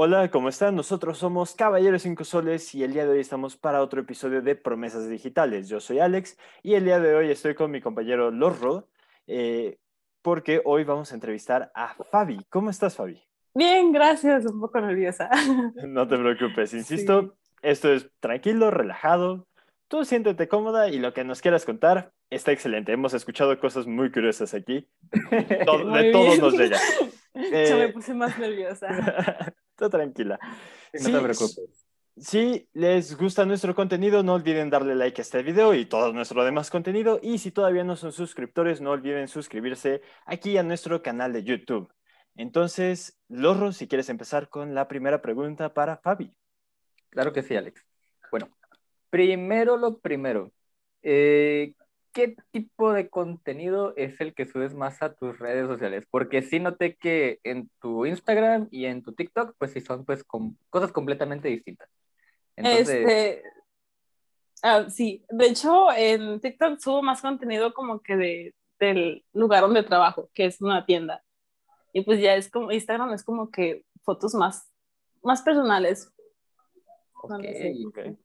Hola, ¿cómo están? Nosotros somos Caballeros 5 Soles y el día de hoy estamos para otro episodio de Promesas Digitales. Yo soy Alex y el día de hoy estoy con mi compañero Lorro eh, porque hoy vamos a entrevistar a Fabi. ¿Cómo estás, Fabi? Bien, gracias. Un poco nerviosa. No te preocupes, insisto, esto es tranquilo, relajado. Tú siéntete cómoda y lo que nos quieras contar está excelente. Hemos escuchado cosas muy curiosas aquí. De Muy todos nos llega. Yo me Eh, puse más nerviosa. Tú tranquila. No Sí, te preocupes. Si les gusta nuestro contenido, no olviden darle like a este video y todo nuestro demás contenido. Y si todavía no son suscriptores, no olviden suscribirse aquí a nuestro canal de YouTube. Entonces, Lorro, si quieres empezar con la primera pregunta para Fabi. Claro que sí, Alex. Bueno, primero lo primero. Eh, ¿qué tipo de contenido es el que subes más a tus redes sociales? Porque sí noté que en tu Instagram y en tu TikTok, pues sí son pues com- cosas completamente distintas. Entonces, Este, ah, sí, de hecho en TikTok subo más contenido como que de, del lugar donde trabajo, que es una tienda. Y pues ya es como, Instagram es como que fotos más, más personales. ok. no sé. Ok.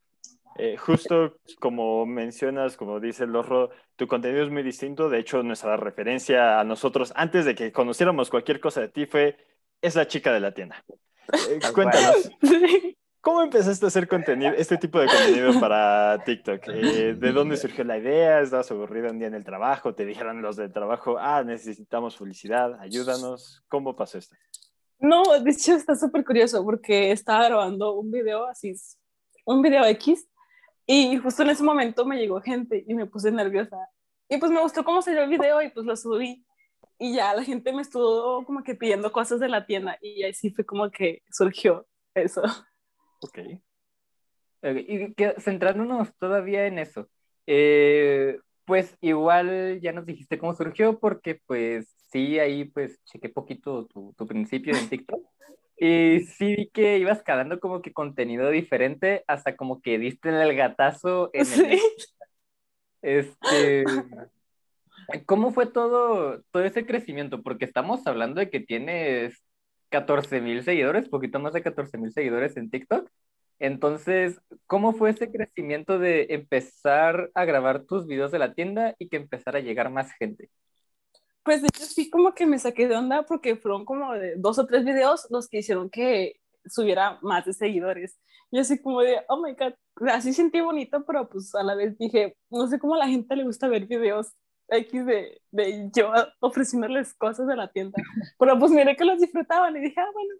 Eh, justo como mencionas, como dice Lorro, tu contenido es muy distinto. De hecho, nuestra referencia a nosotros antes de que conociéramos cualquier cosa de ti fue, es la chica de la tienda. Eh, cuéntanos. ¿Cómo empezaste a hacer contenido, este tipo de contenido para TikTok? Eh, ¿De dónde surgió la idea? ¿Estabas aburrida un día en el trabajo? ¿Te dijeron los del trabajo, ah, necesitamos publicidad, ayúdanos? ¿Cómo pasó esto? No, de hecho está súper curioso porque estaba grabando un video así, un video X, y justo en ese momento me llegó gente y me puse nerviosa. Y pues me gustó cómo salió el video y pues lo subí. Y ya la gente me estuvo como que pidiendo cosas de la tienda y ahí sí fue como que surgió eso. Ok. Ok, Y que, centrándonos todavía en eso, eh, pues igual ya nos dijiste cómo surgió, porque pues sí, ahí pues chequé poquito tu, tu principio en TikTok, y sí vi que ibas calando como que contenido diferente, hasta como que diste el gatazo en el... Sí. Este, ¿cómo fue todo, todo ese crecimiento? Porque estamos hablando de que tienes 14 mil seguidores, poquito más de 14 mil seguidores en TikTok. Entonces, ¿cómo fue ese crecimiento de empezar a grabar tus videos de la tienda y que empezara a llegar más gente? Pues de hecho sí como que me saqué de onda porque fueron como de dos o tres videos los que hicieron que subiera más de seguidores. Y así como de, oh my god, así sentí bonito, pero pues a la vez dije, no sé cómo a la gente le gusta ver videos X de, de yo ofreciéndoles cosas de la tienda. Pero pues miré que los disfrutaban y dije, ah, bueno,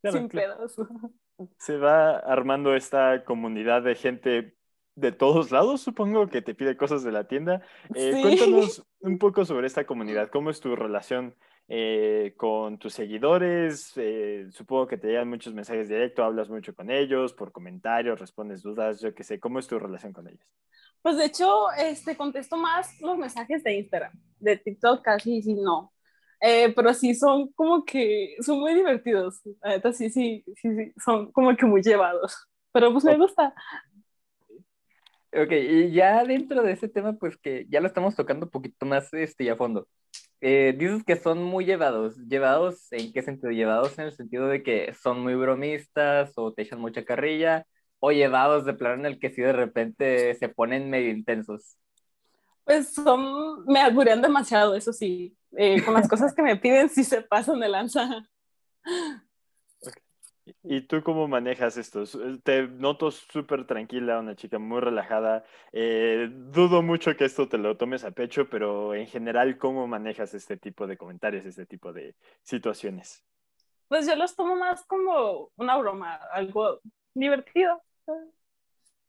Claro, sin claro. pedos. Se va armando esta comunidad de gente de todos lados, supongo, que te pide cosas de la tienda. Eh, Sí. Cuéntanos un poco sobre esta comunidad. ¿Cómo es tu relación eh, con tus seguidores? Eh, supongo que te llegan muchos mensajes directos, hablas mucho con ellos, por comentarios, respondes dudas, yo qué sé. ¿Cómo es tu relación con ellos? Pues de hecho, este, contesto más los mensajes de Instagram, de TikTok casi sí no. Eh, pero sí son como que, son muy divertidos. Neta, sí, sí, sí, sí, son como que muy llevados. Pero pues me gusta. Ok, y ya dentro de ese tema, pues que ya lo estamos tocando un poquito más este, y a fondo. Eh, dices que son muy llevados. ¿Llevados en qué sentido? ¿Llevados en el sentido de que son muy bromistas o te echan mucha carrilla? ¿O llevados de plano en el que sí de repente se ponen medio intensos? Pues son, me alburean demasiado, eso sí. Eh, con las cosas que me piden sí se pasan de lanza. ¿Y tú cómo manejas esto? Su- Te noto súper tranquila, una chica muy relajada. Eh, dudo mucho que esto te lo tomes a pecho, pero en general, ¿cómo manejas este tipo de comentarios, este tipo de situaciones? Pues yo los tomo más como una broma, algo divertido.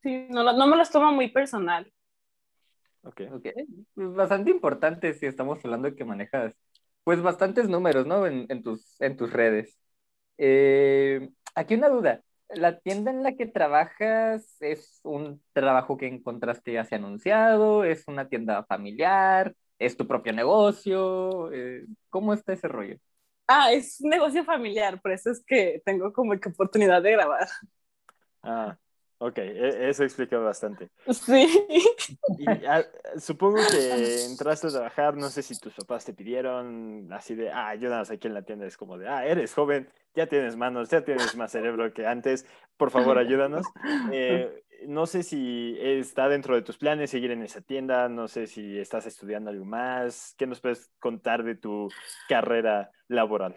Sí, no, no me los tomo muy personal. Ok. Ok, pues bastante importante si estamos hablando de que manejas pues bastantes números, ¿no? En, en tus, en tus redes. Eh, aquí una duda. ¿La tienda en la que trabajas es un trabajo que encontraste hacia anunciado? ¿Es una tienda familiar? ¿Es tu propio negocio? Eh, ¿cómo está ese rollo? Ah, es un negocio familiar, por eso es que tengo como que oportunidad de grabar. Ah, ok, e- eso explica bastante. Sí. Y, ah, supongo que entraste a trabajar, no sé si tus papás te pidieron así de, ah, ayúdanos aquí en la tienda, es como de, ah, eres joven, ya tienes manos, ya tienes más cerebro que antes. Por favor, ayúdanos. Eh, no sé si está dentro de tus planes seguir en esa tienda, no sé si estás estudiando algo más. ¿Qué nos puedes contar de tu carrera laboral?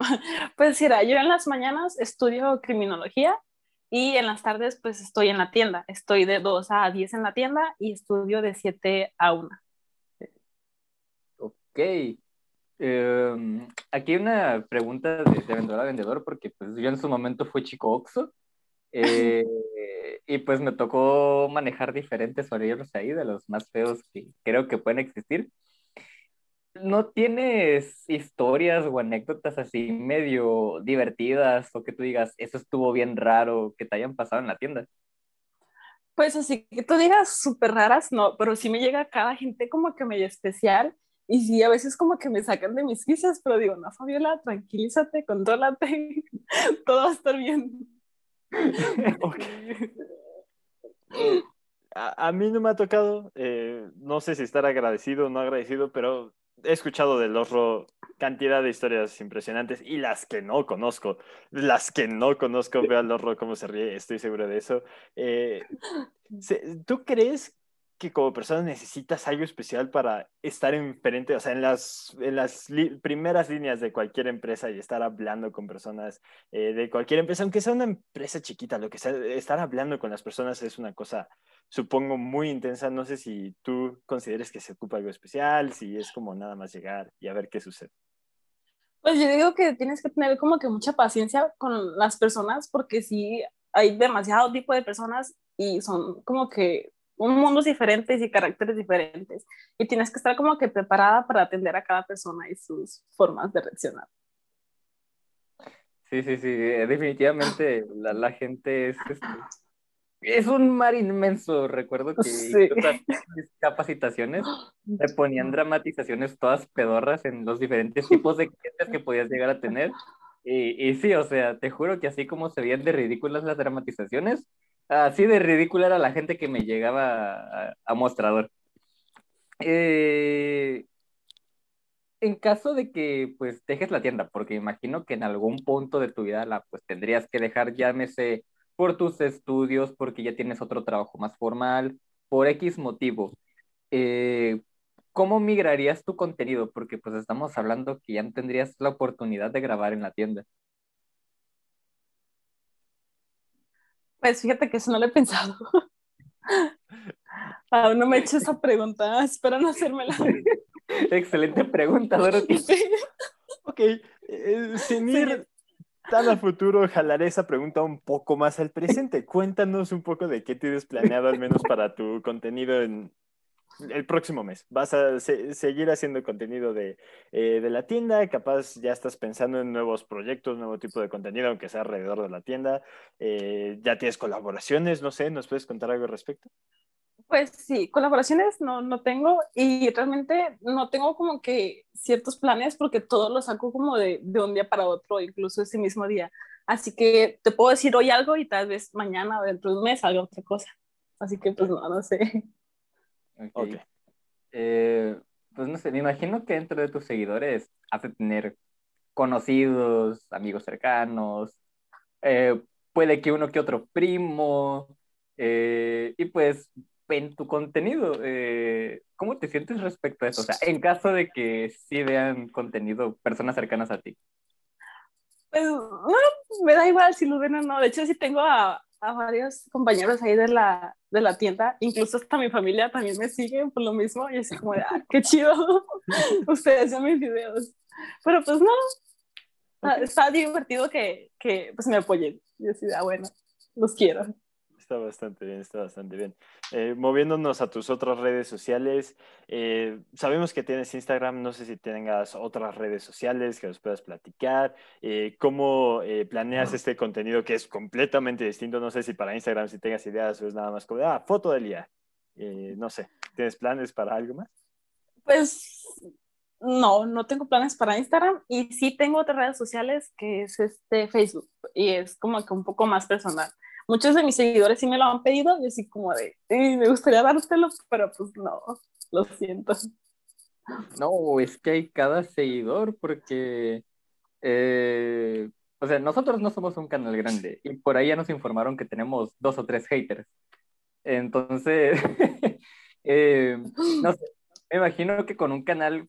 Pues mira, yo en las mañanas estudio criminología y en las tardes pues estoy en la tienda. Estoy de 2 a 10 en la tienda y estudio de 7 a 1. Ok. Em, aquí hay una pregunta de, de, vendedor a vendedor porque pues yo en su momento fui chico Oxxo eh, y pues me tocó manejar diferentes horarios ahí de los más feos que creo que pueden existir. ¿No tienes historias o anécdotas así medio divertidas o que tú digas, eso estuvo bien raro, que te hayan pasado en la tienda? Pues así que tú digas súper raras, no, pero sí me llega cada gente como que medio especial y sí, a veces como que me sacan de mis quisas, pero digo, no, Fabiola, tranquilízate, contrólate, todo va a estar bien. a, a, mí no me ha tocado, eh, no sé si estar agradecido o no agradecido, pero he escuchado del horror cantidad de historias impresionantes y las que no conozco, las que no conozco, veo al horror cómo se ríe, estoy seguro de eso. Eh, ¿Tú crees que como persona necesitas algo especial para estar enfrente, o sea, en las, en las primeras líneas de cualquier empresa y estar hablando con personas eh, de cualquier empresa, aunque sea una empresa chiquita, lo que sea, estar hablando con las personas es una cosa, supongo, muy intensa. No sé si tú consideres que se ocupa algo especial, si es como nada más llegar y a ver qué sucede. Pues yo digo que tienes que tener como que mucha paciencia con las personas porque sí hay demasiado tipo de personas y son como que un mundos diferentes y caracteres diferentes. Y tienes que estar como que preparada para atender a cada persona y sus formas de reaccionar. Sí, sí, sí, eh, definitivamente la, la gente es, es, es, un mar inmenso. Recuerdo que sí. mis capacitaciones me ponían dramatizaciones todas pedorras en los diferentes tipos de clientes que podías llegar a tener. Y, y sí, o sea, te juro que así como se veían de ridículas las dramatizaciones, Así de ridícula era la gente que me llegaba a, a mostrador. Eh, en caso de que pues dejes la tienda, porque imagino que en algún punto de tu vida la pues tendrías que dejar, llámese por tus estudios, porque ya tienes otro trabajo más formal, por X motivo. Eh, ¿Cómo migrarías tu contenido? Porque pues estamos hablando que ya tendrías la oportunidad de grabar en la tienda. Pues fíjate que eso no lo he pensado. Aún no me he hecho esa pregunta, espero no hacérmela. Excelente pregunta, Dorothy. ok, eh, sin ir tan a futuro, jalaré esa pregunta un poco más al presente. Cuéntanos un poco de qué tienes planeado, al menos para tu contenido en, el próximo mes. Vas a se seguir haciendo contenido de, eh, de, la tienda, capaz ya estás pensando en nuevos proyectos, nuevo tipo de contenido, aunque sea alrededor de la tienda. Eh, ya tienes colaboraciones, no sé, ¿nos puedes contar algo al respecto? Pues sí, colaboraciones no, no tengo y realmente no tengo como que ciertos planes porque todo lo saco como de, de un día para otro, incluso ese mismo día. Así que te puedo decir hoy algo y tal vez mañana o dentro de un mes haga otra cosa. Así que pues no, no sé. Okay. okay. Eh, pues no sé, me imagino que dentro de tus seguidores has de tener conocidos, amigos cercanos, eh, puede que uno que otro primo, eh, y pues en tu contenido, eh, ¿cómo te sientes respecto a eso? O sea, en caso de que sí vean contenido personas cercanas a ti. Pues no, me da igual si lo ven o no. De hecho, sí tengo a, a varios compañeros ahí de la, de la tienda, incluso hasta mi familia también me sigue por lo mismo, y así como de, ah, qué chido, ustedes ven mis videos. Pero pues no, okay. está divertido que, que pues me apoyen. Y así ah, bueno, los quiero. Está bastante bien, está bastante bien. Eh, moviéndonos a tus otras redes sociales, eh, sabemos que tienes Instagram, no sé si tengas otras redes sociales que nos puedas platicar. Eh, ¿Cómo eh, planeas este contenido que es completamente distinto? No sé si para Instagram si tengas ideas o es nada más como, ah, foto del día. no sé, ¿tienes planes para algo más? Pues no, no tengo planes para Instagram y sí tengo otras redes sociales que es este Facebook y es como que un poco más personal muchos de mis seguidores sí me lo han pedido y así como de, me gustaría dártelo, pero pues no, lo siento. No, es que hay cada seguidor porque, eh, o sea, nosotros no somos un canal grande y por ahí ya nos informaron que tenemos dos o tres haters. Entonces, eh, no sé, me imagino que con un canal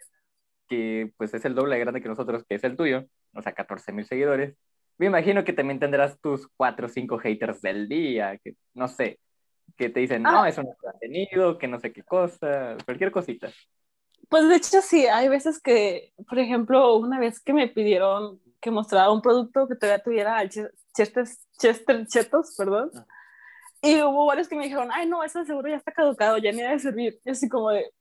que pues es el doble de grande que nosotros, que es el tuyo, o sea, 14 mil seguidores, me imagino que también tendrás tus cuatro o cinco haters del día, que no sé, que te dicen, no, Ah. eso no es contenido, que no sé qué cosa, cualquier cosita. Pues de hecho sí, hay veces que, por ejemplo, una vez que me pidieron que mostrara un producto que todavía tuviera el che- Chester, Chester Chetos, perdón. Ah. Y hubo varios que me dijeron, ay no, eso seguro ya está caducado, ya ni ha de servir. Y así como de,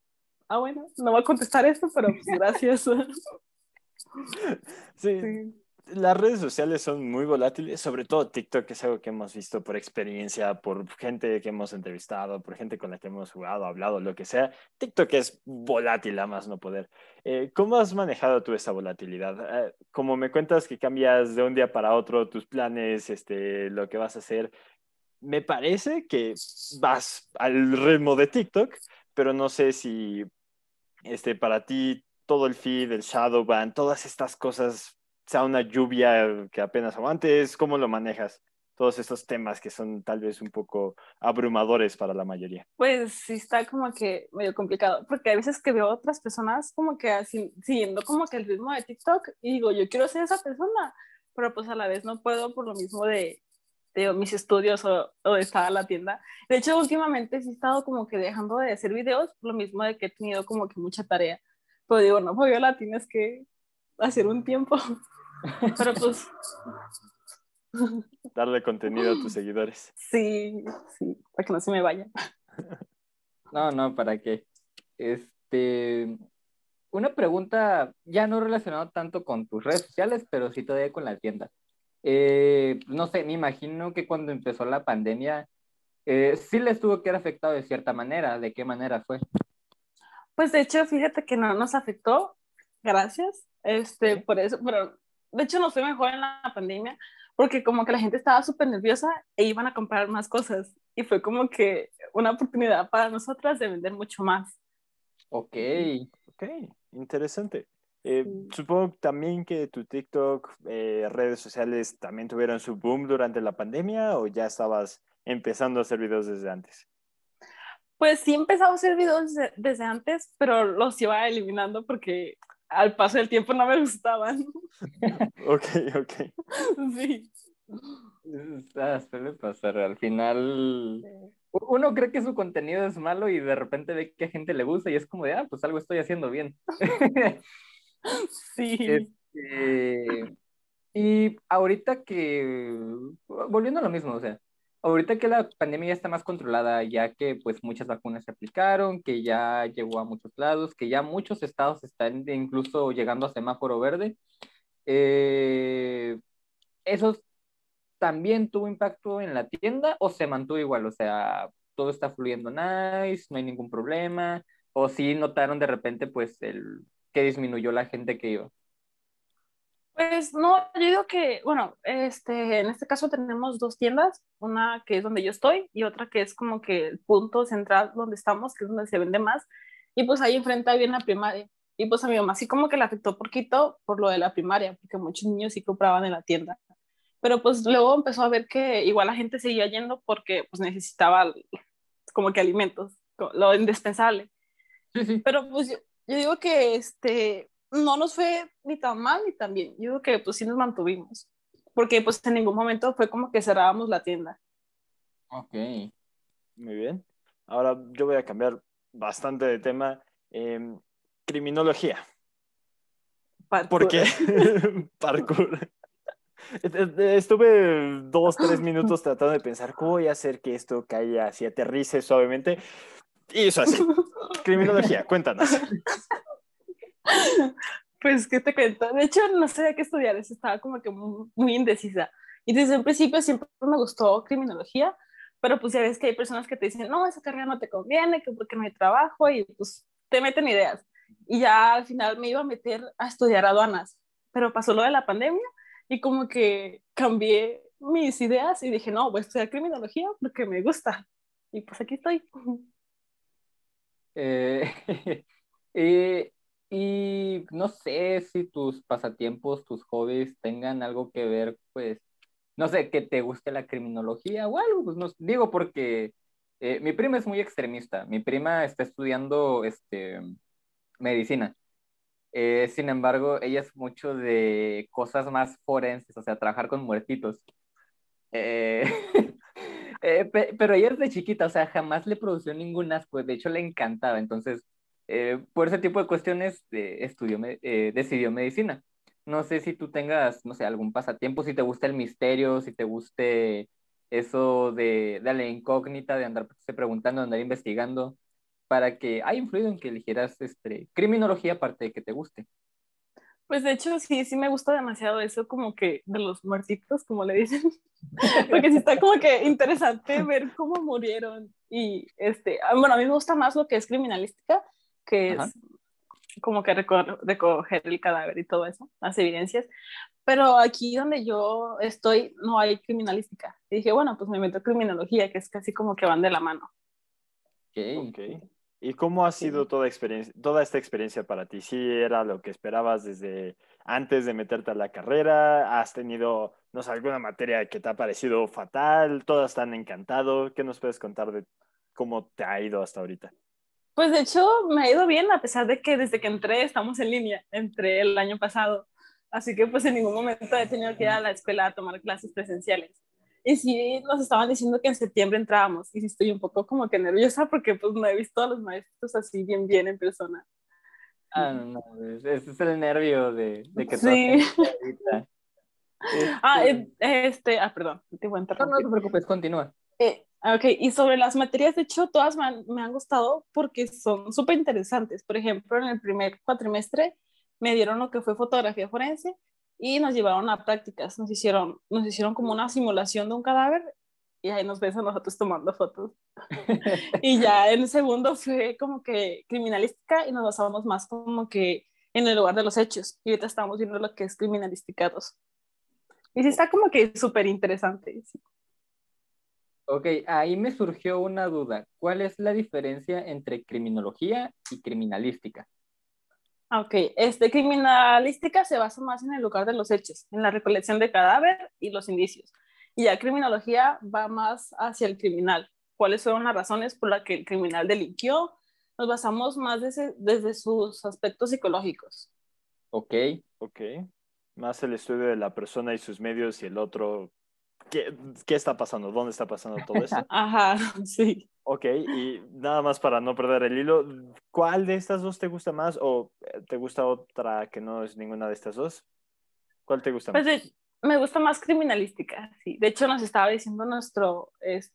ah bueno, no voy a contestar esto, pero pues gracias. Sí, Sí. Las redes sociales son muy volátiles, sobre todo TikTok, que es algo que hemos visto por experiencia, por gente que hemos entrevistado, por gente con la que hemos jugado, hablado, lo que sea. TikTok es volátil a más no poder. Eh, ¿Cómo has manejado tú esa volatilidad? Eh, como me cuentas que cambias de un día para otro tus planes, este, lo que vas a hacer, me parece que vas al ritmo de TikTok, pero no sé si este, para ti todo el feed, el shadow ban, todas estas cosas, sea una lluvia que apenas aguantes, ¿cómo lo manejas? Todos estos temas que son tal vez un poco abrumadores para la mayoría. Pues sí está como que medio complicado, porque hay veces que veo a otras personas como que así, siguiendo como que el ritmo de TikTok y digo, yo quiero ser esa persona, pero pues a la vez no puedo por lo mismo de, de mis estudios o, o de estar a la tienda. De hecho, últimamente sí he estado como que dejando de hacer videos, por lo mismo de que he tenido como que mucha tarea. Pero digo, no, pues la tienes que hacer un tiempo. Pero pues Darle contenido a tus seguidores. sí, sí, para que no se me vayan. No, no, ¿para qué? Este, una pregunta ya no relacionada tanto con tus redes sociales, pero sí todavía con la tienda. Eh, no sé, me imagino que cuando empezó la pandemia, eh, sí les tuvo que haber afectado de cierta manera. ¿De qué manera fue? Pues de hecho, fíjate que no nos afectó, gracias, este, por eso, pero de hecho nos fue mejor en la pandemia, porque como que la gente estaba súper nerviosa e iban a comprar más cosas, y fue como que una oportunidad para nosotras de vender mucho más. Ok. Ok, interesante. Eh, Sí. supongo también que tu TikTok, eh, redes sociales también tuvieron su boom durante la pandemia o ya estabas empezando a hacer videos desde antes. Pues sí empezaba a hacer videos de- desde antes, pero los iba eliminando porque al paso del tiempo no me gustaban. Ok, ok. sí. Ah, suele pasar. Al final, uno cree que su contenido es malo y de repente ve que a gente le gusta y es como de, ah, pues algo estoy haciendo bien. Sí. Este, y ahorita que, volviendo a lo mismo, o sea, ahorita que la pandemia ya está más controlada, ya que pues muchas vacunas se aplicaron, que ya llegó a muchos lados, que ya muchos estados están incluso llegando a semáforo verde, eh, ¿eso también tuvo impacto en la tienda o se mantuvo igual? O sea, todo está fluyendo nice, no hay ningún problema, o sí notaron de repente pues el que disminuyó la gente que iba. Pues no, yo digo que, bueno, este, en este caso tenemos dos tiendas, una que es donde yo estoy y otra que es como que el punto central donde estamos, que es donde se vende más, y pues ahí enfrente hay una primaria, y pues a mi mamá sí como que le afectó poquito por lo de la primaria, porque muchos niños sí compraban en la tienda, pero pues luego empezó a ver que igual la gente seguía yendo porque pues necesitaba como que alimentos, lo indispensable, pero pues yo, yo digo que este, no nos fue ni tan mal ni tan bien. Yo digo que pues sí nos mantuvimos. Porque pues en ningún momento fue como que cerrábamos la tienda. Ok. Muy bien. Ahora yo voy a cambiar bastante de tema. Em, criminología. Parkour. ¿Por qué? Parkour. Estuve dos, tres minutos tratando de pensar cómo voy a hacer que esto caiga así, aterrice suavemente. Y eso así. Criminología, cuéntanos. Pues, ¿qué te cuento? De hecho, no sé qué estudiar, estaba como que muy, muy indecisa. Y desde el principio siempre me gustó criminología, pero pues ya ves que hay personas que te dicen, no, esa carrera no te conviene, que porque no hay trabajo, y pues te meten ideas. Y ya al final me iba a meter a estudiar aduanas, pero pasó lo de la pandemia y como que cambié mis ideas y dije, no, voy a estudiar criminología porque me gusta. Y pues aquí estoy. Eh, eh, Y no sé si tus pasatiempos, tus hobbies tengan algo que ver, pues, no sé, que te guste la criminología o algo, pues no digo porque eh, mi prima es muy extremista. Mi prima está estudiando este, medicina. Eh, sin embargo, ella es mucho de cosas más forenses, o sea, trabajar con muertitos. Eh, pero ella es de chiquita, o sea, jamás le produció ningún asco, de hecho le encantaba. Entonces, por ese tipo de cuestiones, estudió, decidió medicina. No sé si tú tengas, no sé, algún pasatiempo, si te gusta el misterio, si te guste eso de, de la incógnita, de andar preguntando, de andar investigando, para que haya influido en que eligieras este, criminología aparte de que te guste. Pues de hecho sí, sí me gusta demasiado eso como que de los muertitos, como le dicen, porque sí está como que interesante ver cómo murieron y este, ah, bueno, a mí me gusta más lo que es criminalística, que es como que recoger el cadáver y todo eso, las evidencias, pero aquí donde yo estoy no hay criminalística. Y dije, bueno, pues me meto criminología, que es casi como que van de la mano. Ok. ¿Y cómo ha sido toda, experiencia, toda esta experiencia para ti? ¿Sí era lo que esperabas desde antes de meterte a la carrera? ¿Has tenido, no sé, alguna materia que te ha parecido fatal? ¿Todas están encantado? ¿Qué nos puedes contar de cómo te ha ido hasta ahorita? Pues de hecho me ha ido bien a pesar de que desde que entré estamos en línea, entré el año pasado. Así que pues en ningún momento he tenido que ir a la escuela a tomar clases presenciales. Y sí, nos estaban diciendo que en septiembre entrábamos y sí estoy un poco como que nerviosa porque pues no he visto a los maestros así bien bien en persona. Ah, no, ese es el nervio de, de que sí. Ah, este, ah, perdón, te voy a No, no te preocupes, continúa. Eh, ok, y sobre las materias, de hecho, todas me han, me han gustado porque son súper interesantes. Por ejemplo, en el primer cuatrimestre me dieron lo que fue fotografía forense y nos llevaron a prácticas, nos hicieron, nos hicieron como una simulación de un cadáver y ahí nos ves a nosotros tomando fotos. y ya en el segundo fue como que criminalística y nos basamos más como que en el lugar de los hechos. Y ahorita estamos viendo lo que es criminalística 2. Y sí está como que súper interesante. Ok, ahí me surgió una duda. ¿Cuál es la diferencia entre criminología y criminalística? Ok, este, criminalística se basa más en el lugar de los hechos, en la recolección de cadáver y los indicios. Y ya criminología va más hacia el criminal. ¿Cuáles fueron las razones por las que el criminal delinquió? Nos basamos más desde, desde sus aspectos psicológicos. Ok. Ok. Más el estudio de la persona y sus medios y el otro ¿Qué, ¿Qué, está pasando? ¿Dónde está pasando todo eso? Ajá, sí. Ok, y nada más para no perder el hilo, ¿cuál de estas dos te gusta más o eh, te gusta otra que no es ninguna de estas dos? ¿Cuál te gusta pues más? me gusta más criminalística, sí. De hecho, nos estaba diciendo nuestro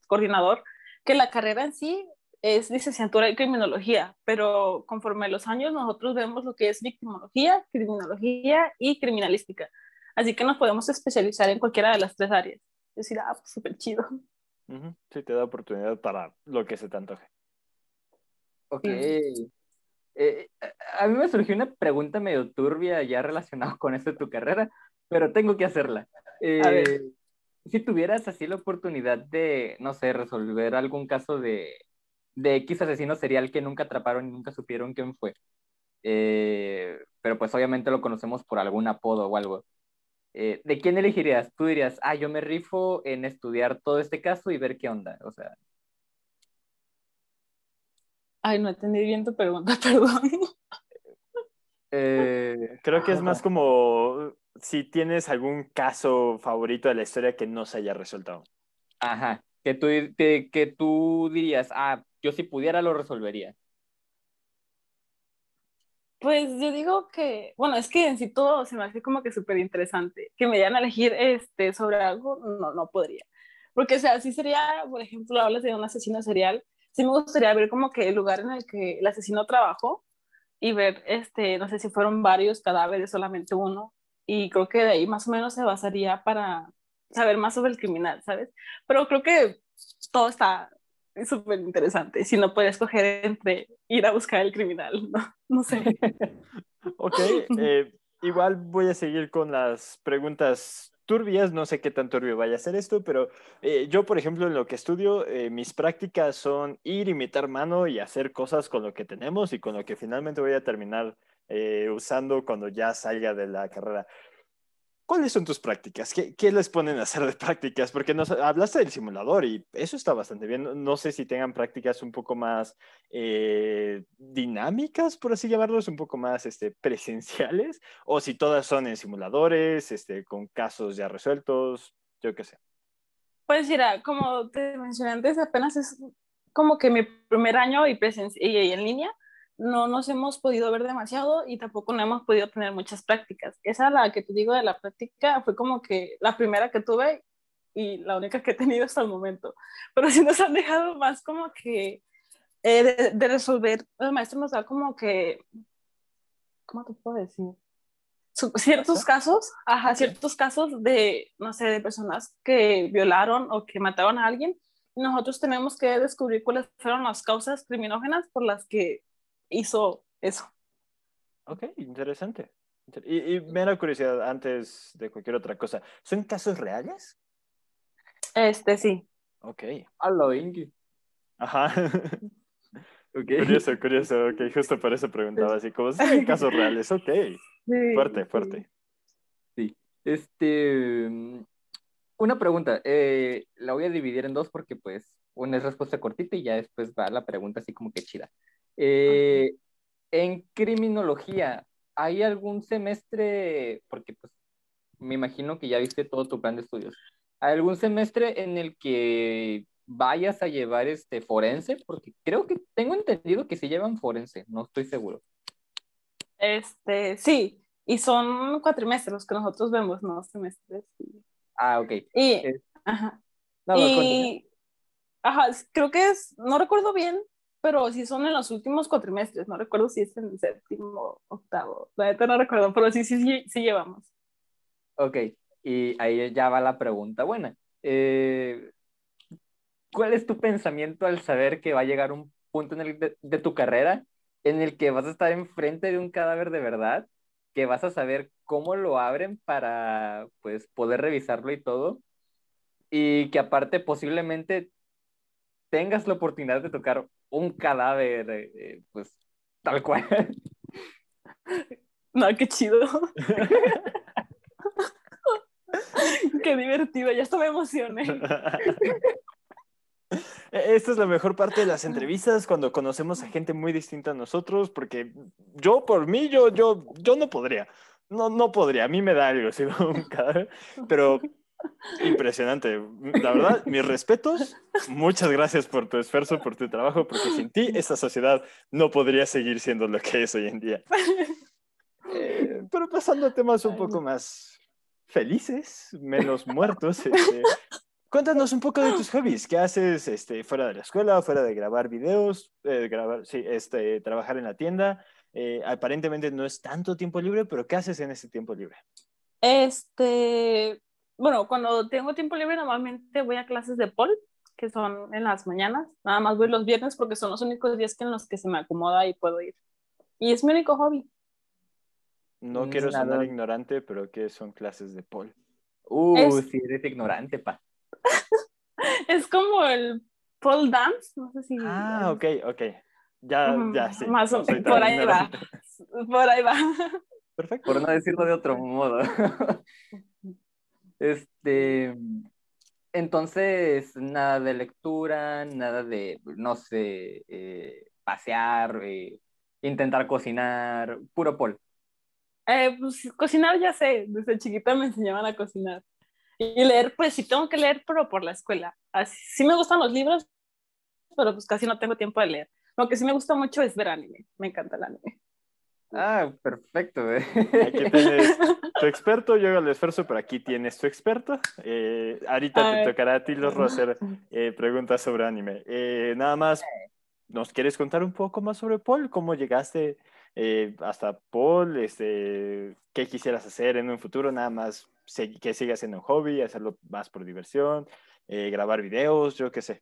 coordinador que la carrera en sí es licenciatura en criminología, pero conforme los años nosotros vemos lo que es victimología, criminología y criminalística. Así que nos podemos especializar en cualquiera de las tres áreas. Decir, ah, pues súper chido. Sí, te da oportunidad para lo que se te antoje. Ok. Eh, a mí me surgió una pregunta medio turbia ya relacionada con esto de tu carrera, pero tengo que hacerla. Eh, si tuvieras así la oportunidad de, no sé, resolver algún caso de, de X asesino serial que nunca atraparon y nunca supieron quién fue, eh, pero pues obviamente lo conocemos por algún apodo o algo. Eh, ¿de quién elegirías? Tú dirías, ah, yo me rifo en estudiar todo este caso y ver qué onda, o sea. Ay, no entendí bien tu pregunta, perdón. Eh, creo que es más como si tienes algún caso favorito de la historia que no se haya resuelto. Ajá, que tú, que tú dirías, ah, yo si pudiera lo resolvería. Pues yo digo que, bueno, es que en sí todo se me hace como que súper interesante. Que me digan a elegir este, sobre algo, no, no podría. Porque, o sea, sí sería, por ejemplo, hablas de un asesino serial, sí me gustaría ver como que el lugar en el que el asesino trabajó y ver, este, no sé si fueron varios cadáveres, solamente uno. Y creo que de ahí más o menos se basaría para saber más sobre el criminal, ¿sabes? Pero creo que todo está es súper interesante. Si no puedes escoger entre ir a buscar el criminal, no, no sé. ok, eh, igual voy a seguir con las preguntas turbias, no sé qué tan turbio vaya a ser esto, pero eh, yo, por ejemplo, en lo que estudio, eh, mis prácticas son ir y meter mano y hacer cosas con lo que tenemos y con lo que finalmente voy a terminar usando cuando ya salga de la carrera. ¿Cuáles son tus prácticas? ¿Qué, les ponen a hacer de prácticas? Porque nos hablaste del simulador y eso está bastante bien. No sé si tengan prácticas un poco más eh, dinámicas, por así llamarlos, un poco más este, presenciales, o si todas son en simuladores, este, con casos ya resueltos, yo qué sé. Pues mira, como te mencioné antes, apenas es como que mi primer año y, y en línea no nos hemos podido ver demasiado y tampoco no hemos podido tener muchas prácticas. Esa la que te digo de la práctica fue como que la primera que tuve y la única que he tenido hasta el momento. Pero sí nos han dejado más como que eh, de, resolver, el maestro nos da como que, ¿cómo te puedo decir? ciertos casos, ajá, ciertos casos de, no sé, de personas que violaron o que mataron a alguien. Nosotros tenemos que descubrir cuáles fueron las causas criminógenas por las que hizo eso. Ok, interesante. Y, y me da curiosidad antes de cualquier otra cosa. ¿Son casos reales? Este, sí. Ok. Hola, Ingi. Ajá. okay. Curioso, curioso. Ok, justo por eso preguntaba así, como son casos reales. Ok. fuerte, fuerte. Sí. Este. Una pregunta. Eh, la voy a dividir en dos porque, pues, una es respuesta cortita y ya después va la pregunta así como que chida. Eh, en criminología, ¿hay algún semestre, porque pues me imagino que ya viste todo tu plan de estudios, ¿hay algún semestre en el que vayas a llevar este forense? Porque creo que tengo entendido que se llevan forense, no estoy seguro. Este, sí, y son cuatrimestres los que nosotros vemos, no semestres. Ah, ok. Y, ajá. y, ajá, creo que es, no recuerdo bien, pero sí son en los últimos cuatrimestres, no recuerdo si es en el séptimo, octavo, la no recuerdo, pero sí, sí, sí, llevamos. Ok, y ahí ya va la pregunta buena. Eh, ¿Cuál es tu pensamiento al saber que va a llegar un punto en el de, tu carrera en el que vas a estar enfrente de un cadáver de verdad, que vas a saber cómo lo abren para pues poder revisarlo y todo, y que aparte posiblemente tengas la oportunidad de tocar un cadáver, eh, eh, pues tal cual. No, qué chido. qué divertido, ya hasta me emocioné. E-, esta es la mejor parte de las entrevistas cuando conocemos a gente muy distinta a nosotros, porque yo por mí, yo, yo, yo no podría, no, no podría, a mí me da algo, si un cadáver, pero Impresionante. La verdad, mis respetos. Muchas gracias por tu esfuerzo, por tu trabajo, porque sin ti esta sociedad no podría seguir siendo lo que es hoy en día. Eh, pero pasando a temas un poco más felices, menos muertos. Este, cuéntanos un poco de tus hobbies. ¿Qué haces este, fuera de la escuela, fuera de grabar videos, eh, grabar, sí, este, trabajar en la tienda? Eh, aparentemente no es tanto tiempo libre, pero ¿qué haces en ese tiempo libre? Este, bueno, cuando tengo tiempo libre normalmente voy a clases de pol, que son en las mañanas. Nada más voy los viernes porque son los únicos días que en los que se me acomoda y puedo ir. Y es mi único hobby. No mm, quiero sonar ignorante, pero ¿qué son clases de pol? Uh, sí, eres ignorante, pa. es como el pole dance, no sé si... Ah, ok, ok. Ya, ya, sí. Más o menos, por ahí va. Por ahí va. Perfecto. Por no decirlo de otro modo. Este, entonces, nada de lectura, nada de, no sé, eh, pasear, eh, intentar cocinar, puro pol. Eh, pues cocinar ya sé, desde chiquita me enseñaban a cocinar. Y leer, pues sí tengo que leer, pero por la escuela. Así, sí me gustan los libros, pero pues casi no tengo tiempo de leer. Lo que sí me gusta mucho es ver anime, me encanta el anime. Ah, perfecto. Eh. Aquí tienes tu experto, yo hago el esfuerzo, pero aquí tienes tu experto. Eh, ahorita te tocará a ti, los hacer eh, preguntas sobre anime. nada más, ¿nos quieres contar un poco más sobre Paul? ¿Cómo llegaste hasta Paul? Este, ¿Qué quisieras hacer en un futuro? Nada más que sigas siendo un hobby, hacerlo más por diversión, grabar videos, yo qué sé.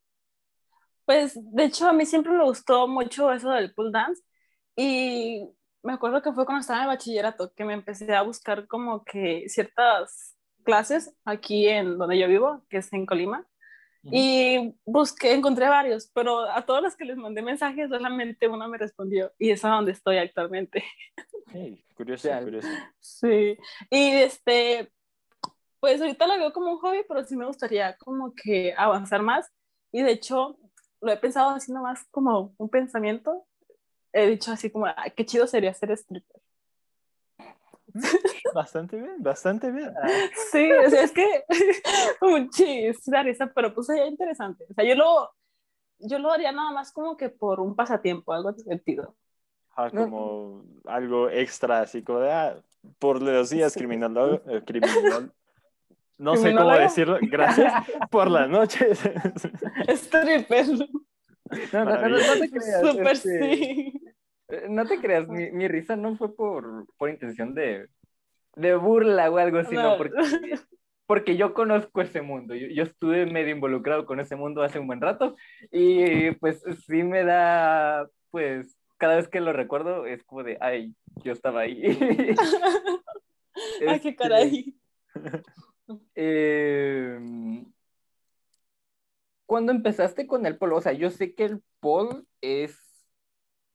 Pues, de hecho, a mí siempre me gustó mucho eso del pool dance. Y me acuerdo que fue cuando estaba en el bachillerato que me empecé a buscar como que ciertas clases aquí en donde yo vivo, que es en Colima. Y busqué, encontré varios, pero a todos los que les mandé mensajes, solamente uno me respondió y es a donde estoy actualmente. Hey, curioso, curioso. Sí, y este, pues ahorita lo veo como un hobby, pero sí me gustaría como que avanzar más. Y de hecho, lo he pensado así nomás como un pensamiento. He dicho así como, Ay, qué chido sería ser stripper. Bastante bien, bastante bien. Sí, o sea, es que un chiste, la risa, pero pues sería interesante. O sea, yo lo, yo lo haría nada más como que por un pasatiempo, algo divertido. Ah, como algo extra, así como de, ah, por los días criminal, eh, criminal, no sé cómo decirlo, gracias por las noches. Stripper. No, no, no, no, te creas. Súper este, sí. Eh, No te creas, mi, mi risa no fue por, por intención de, de burla o algo así, no, No. porque, porque yo conozco ese mundo, yo, yo estuve medio involucrado con ese mundo hace un buen rato y pues sí me da, pues cada vez que lo recuerdo es como de, ay, yo estaba ahí. Ay, qué Este, caray. eh, cuando empezaste con el polo, o sea, yo sé que el pole es,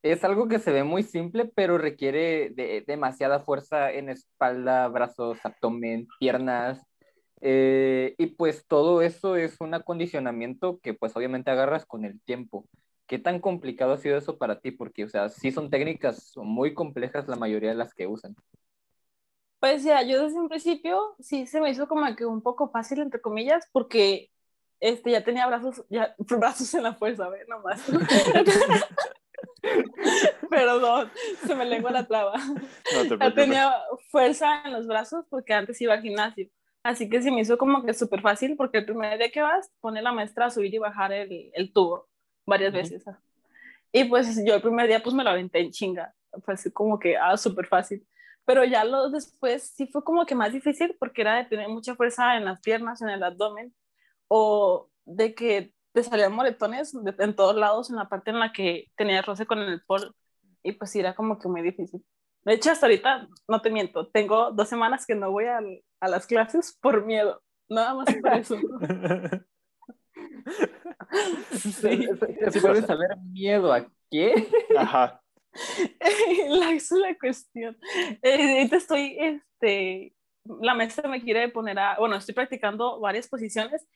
es algo que se ve muy simple, pero requiere de demasiada fuerza en espalda, brazos, abdomen, piernas. eh, y pues todo eso es un acondicionamiento que pues obviamente agarras con el tiempo. ¿Qué tan complicado ha sido eso para ti? Porque, o sea, sí son técnicas muy complejas la mayoría de las que usan. Pues ya, yo desde un principio sí se me hizo como que un poco fácil, entre comillas, porque este, ya tenía brazos, ya, brazos en la fuerza, ¿ve? Nomás. Perdón, se me lengua la traba. No te tenía fuerza en los brazos porque antes iba al gimnasio. Así que se me hizo como que súper fácil porque el primer día que vas, pone la maestra a subir y bajar el, el tubo varias Ujú. veces. Y pues yo el primer día pues me lo aventé en chinga. Fue así como que, ah, súper fácil. Pero ya lo después sí fue como que más difícil porque era de tener mucha fuerza en las piernas, en el abdomen, o de que te salían moretones de- en todos lados en la parte en la que tenía roce con el pol. Y pues era como que muy difícil. De hecho, hasta ahorita, no te miento, tengo dos semanas que no voy al- a las clases por miedo. Nada más por eso. Sí. ¿Se puede saber miedo a qué? Ajá. la, esa es la cuestión. Eh, ahorita estoy, este, la maestra me quiere poner a, bueno, estoy practicando varias posiciones,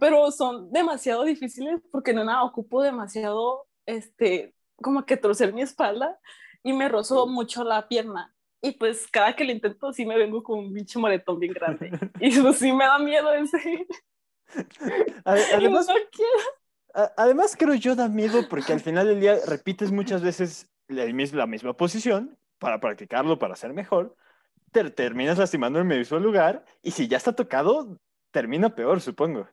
Pero son demasiado difíciles porque en una ocupo demasiado, este, como que torcer mi espalda y me rozo mucho la pierna. Y pues cada que lo intento sí me vengo con un bicho moretón bien grande. Y pues sí me da miedo ese. Además, no quiero. además, creo yo da miedo porque al final del día repites muchas veces el mis- la misma posición para practicarlo, para ser mejor. Te terminas lastimando en el mismo lugar y si ya está tocado, termina peor, supongo.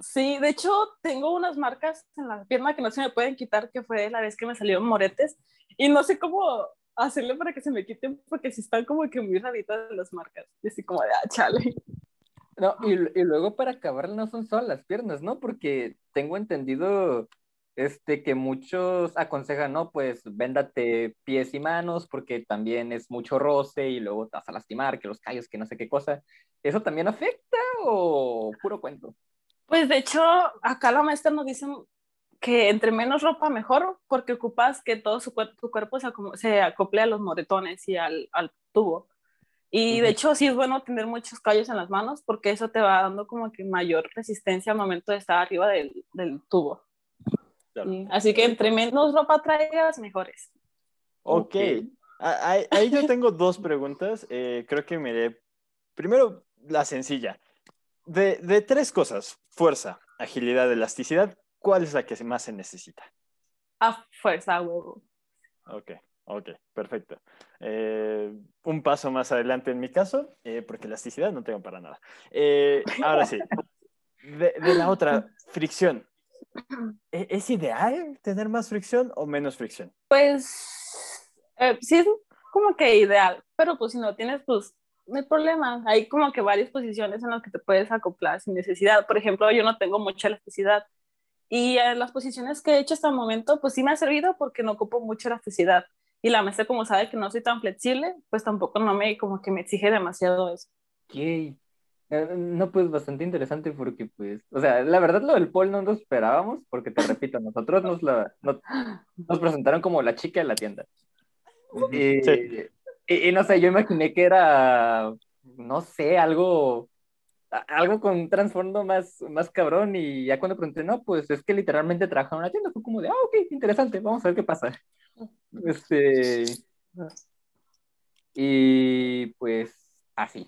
Sí, de hecho, tengo unas marcas en la pierna que no se me pueden quitar, que fue la vez que me salieron moretes, y no sé cómo hacerle para que se me quiten, porque sí están como que muy raritas las marcas, y así como de, ah, chale. No, y, y luego para acabar no son solo las piernas, ¿no? Porque tengo entendido este, que muchos aconsejan, no, pues véndate pies y manos porque también es mucho roce y luego te vas a lastimar, que los callos, que no sé qué cosa. ¿Eso también afecta o puro cuento? Pues de hecho, acá la maestra nos dice que entre menos ropa mejor, porque ocupas que todo su cuer- tu cuerpo se, acom- se acople a los moretones y al, al tubo. Y de hecho sí es bueno tener muchos callos en las manos porque eso te va dando como que mayor resistencia al momento de estar arriba del, del tubo. Claro. Así que entre menos ropa traigas, mejores. Ok. A- Ahí, ahí yo tengo dos preguntas. Eh, creo que miré. Primero, la sencilla. De, de tres cosas: fuerza, agilidad, elasticidad. ¿Cuál es la que más se necesita? A fuerza, huevo. Ok, ok, perfecto. Eh, un paso más adelante en mi caso, eh, porque elasticidad no tengo para nada. Eh, ahora sí, de, de la otra, fricción. ¿E- ¿Es ideal tener más fricción o menos fricción? Pues sí es como que ideal, pero pues si no tienes, pues no hay problema. Hay como que varias posiciones en las que te puedes acoplar sin necesidad. Por ejemplo, yo no tengo mucha elasticidad. Y en las posiciones que he hecho hasta el momento, pues sí me ha servido porque no ocupo mucha elasticidad. Y la maestra, como sabe que no soy tan flexible, pues tampoco no me, como que me exige demasiado eso. Ok. Eh, No, pues bastante interesante porque, pues, o sea, la verdad lo del Paul no lo esperábamos porque, te repito, nosotros nos, la, no- nos presentaron como la chica de la tienda. Sí. y- y no sé, yo imaginé que era, no sé, algo, algo con un trasfondo más, más cabrón y ya cuando pregunté, no, pues es que literalmente trabaja en una tienda, fue como de, ah, ok, interesante, vamos a ver qué pasa. Este, y pues así.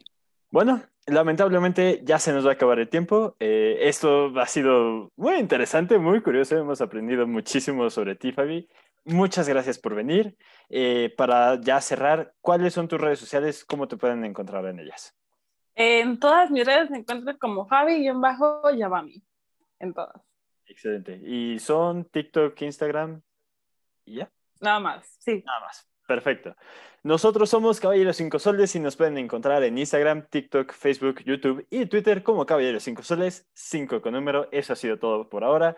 Bueno, lamentablemente ya se nos va a acabar el tiempo. Eh, esto ha sido muy interesante, muy curioso. Hemos aprendido muchísimo sobre ti, Fabi. Muchas gracias por venir. Eh, para ya cerrar, ¿cuáles son tus redes sociales? ¿Cómo te pueden encontrar en ellas? En todas mis redes se encuentran como Javi-Yabami. En todas. Excelente. ¿Y son TikTok, Instagram? ¿Y ya? Nada más, sí. Nada más. Perfecto. Nosotros somos Caballeros 5 Soles y nos pueden encontrar en Instagram, TikTok, Facebook, YouTube y Twitter como Caballeros 5 Soles, 5 con número. Eso ha sido todo por ahora.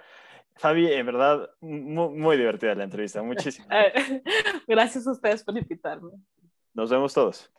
Fabi, en verdad, mu- muy, divertida la entrevista. Muchísimas. gracias. Eh, Gracias a ustedes por invitarme. Nos vemos todos.